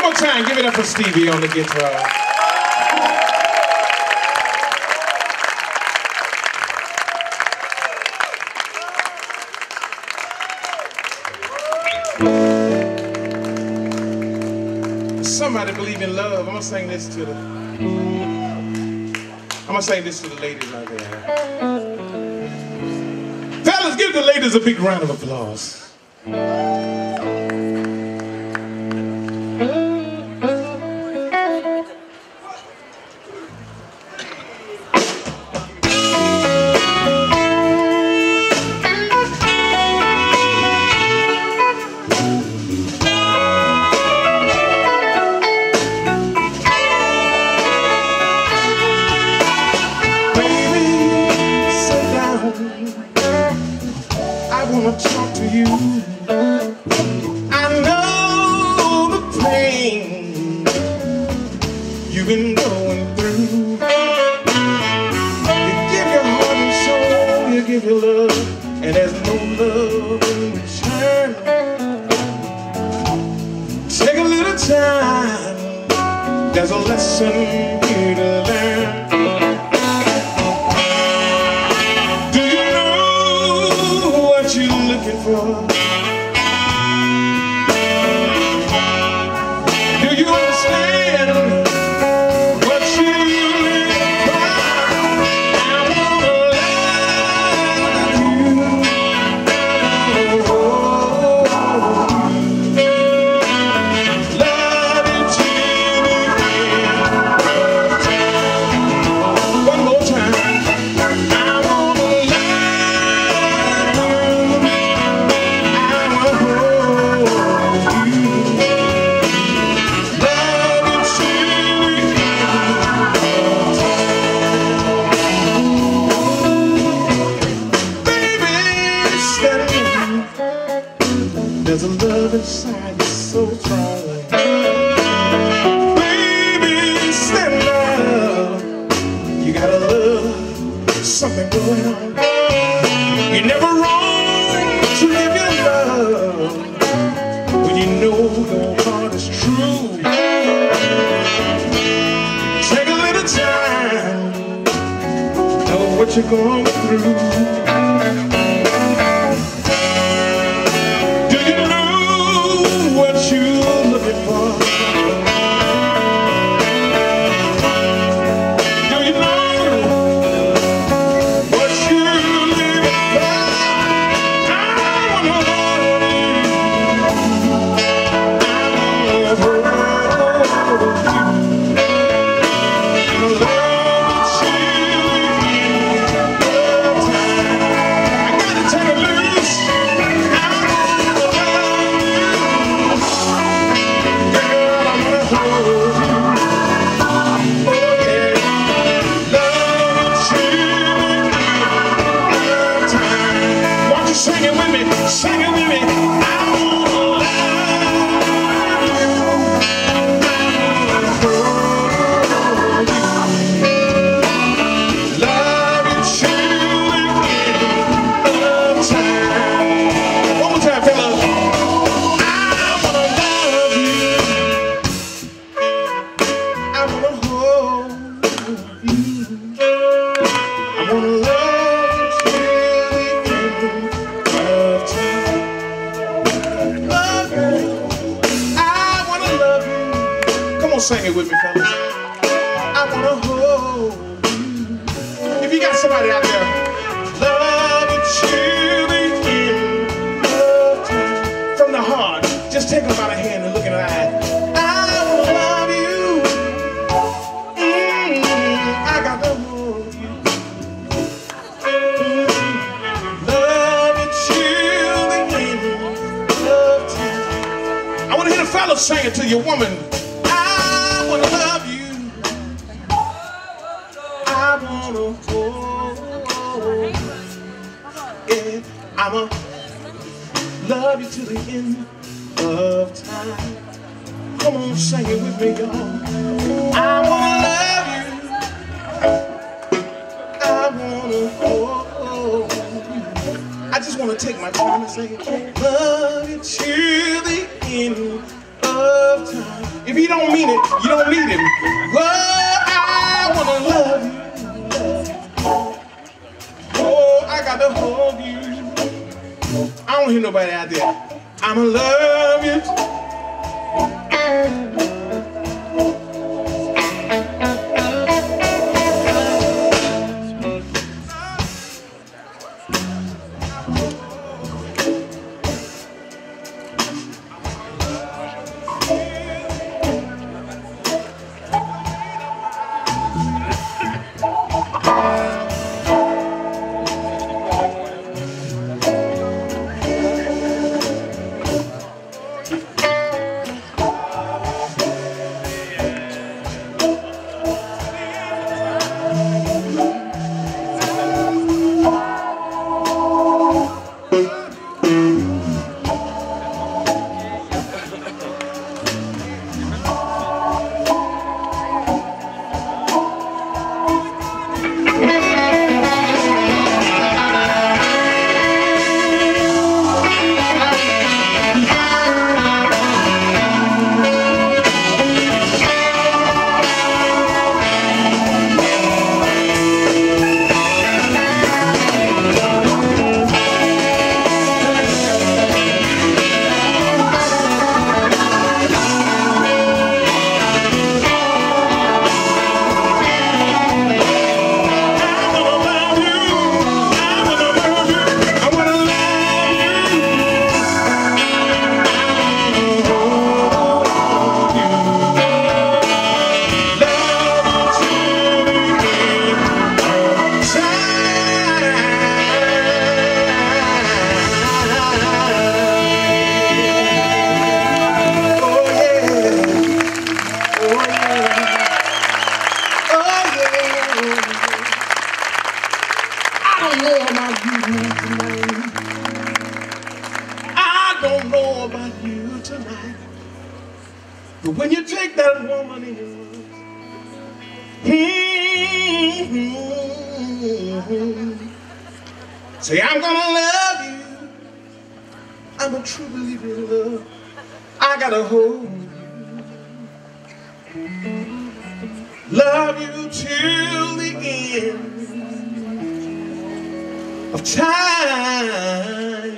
One more time, give it up for Stevie on the guitar. Somebody believe in love. I'm gonna sing this to the. I'm gonna sing this to the ladies out there. Fellas, give the ladies a big round of applause. Time. There's a lesson here to learn. So strong. Baby, stand up. You gotta love something going on. You're never wrong to give your love when you know your heart is true. Take a little time, know what you're going through. Sing it with me, fellas. I wanna hold you. If you got somebody out there, love till the end of time. From the heart, just take them by the hand and look in her eye. I wanna love you. Mm, I got hold you. Mm, love the time. I want to hear the fellas sing it to your woman. To hold you. Yeah, I'ma love you to the end of time. Come on, sing it with me, y'all. I wanna love you. I wanna hold you. I just wanna take my time and say, love you to the end of time. If he don't mean it, you don't need him. Hold you. I don't hear nobody out there. I'ma love you. Um, don't know about you tonight. But when you take that woman in your arms, hmm, say, I'm gonna love you. I'm a true believer in love. I gotta hold you. Love you till the end of time.